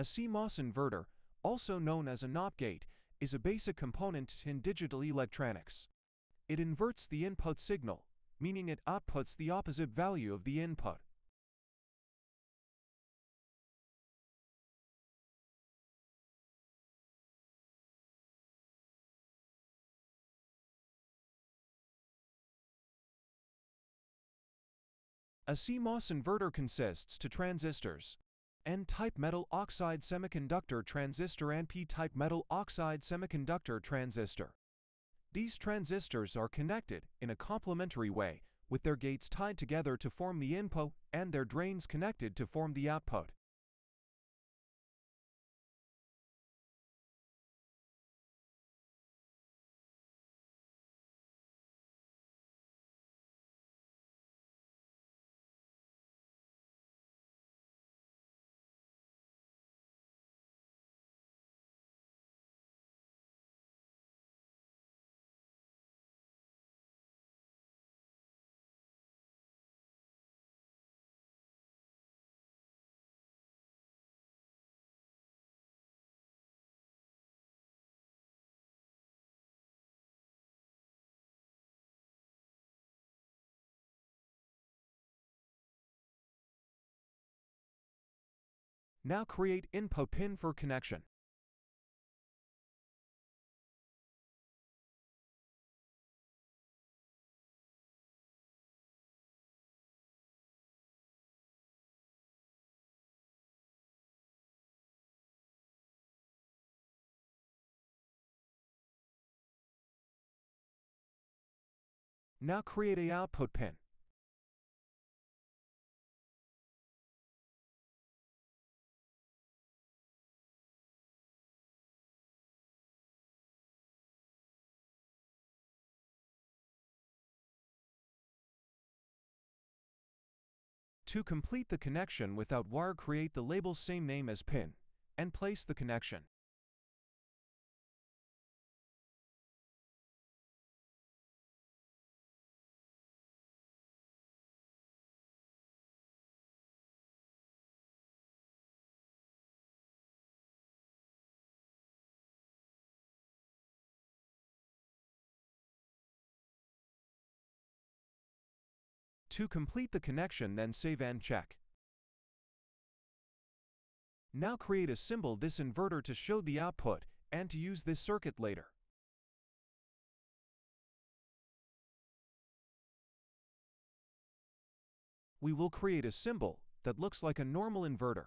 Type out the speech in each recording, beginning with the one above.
A CMOS inverter, also known as a NOT gate, is a basic component in digital electronics. It inverts the input signal, meaning it outputs the opposite value of the input. A CMOS inverter consists to transistors. N-type metal oxide semiconductor transistor and P-type metal oxide semiconductor transistor. These transistors are connected in a complementary way with their gates tied together to form the input and their drains connected to form the output. Now create input pin for connection. Now create a output pin. To complete the connection without wire create the label same name as pin and place the connection. To complete the connection then save and check. Now create a symbol this inverter to show the output and to use this circuit later. We will create a symbol that looks like a normal inverter.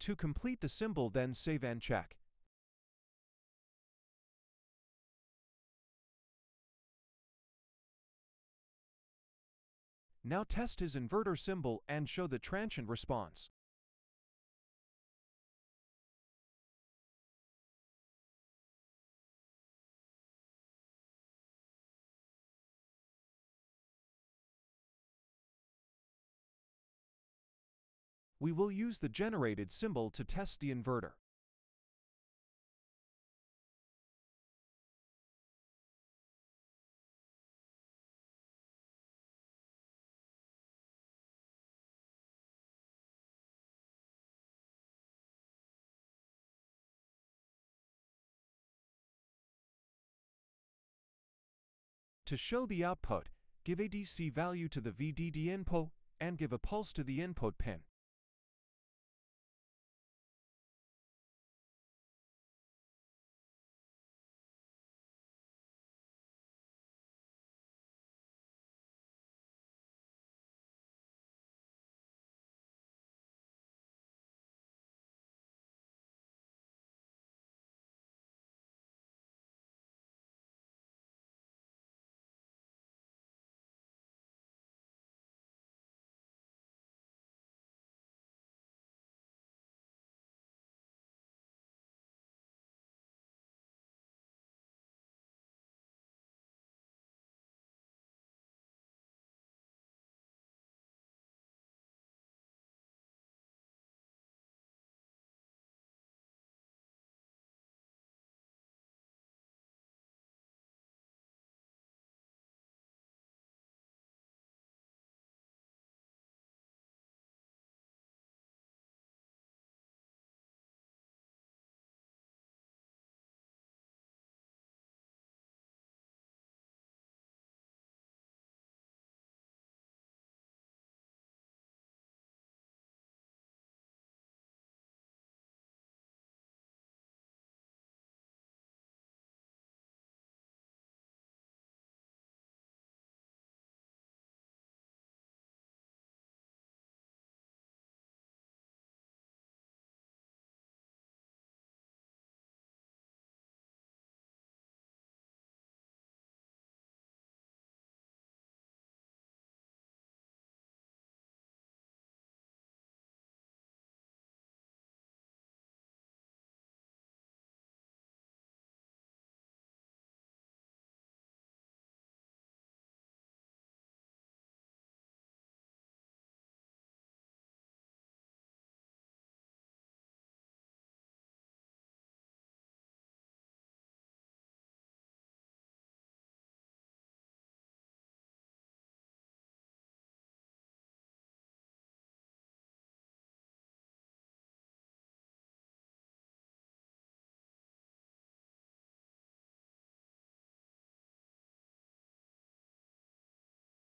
To complete the symbol then save and check. Now test his inverter symbol and show the transient response. We will use the generated symbol to test the inverter. To show the output, give a DC value to the VDD input and give a pulse to the input pin.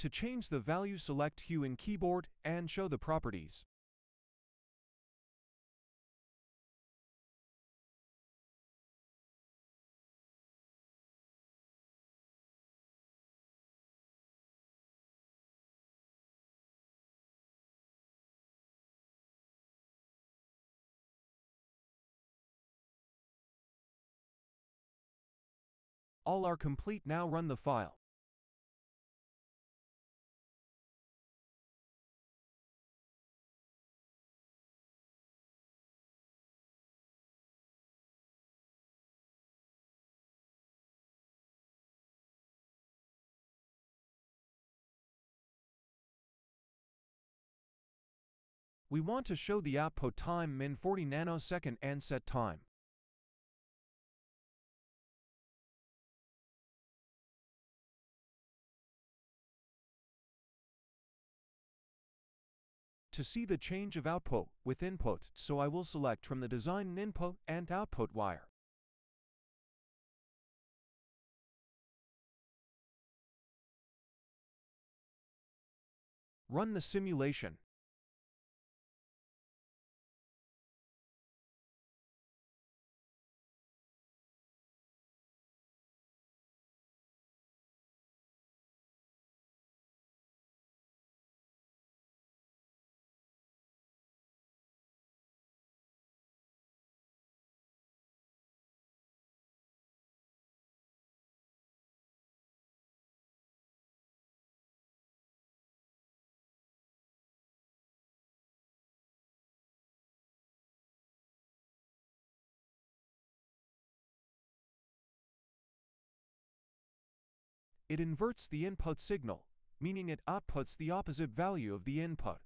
To change the value select hue in keyboard and show the properties. All are complete now run the file. We want to show the output time min 40 nanosecond and set time. To see the change of output with input, so I will select from the design input and output wire. Run the simulation. it inverts the input signal, meaning it outputs the opposite value of the input.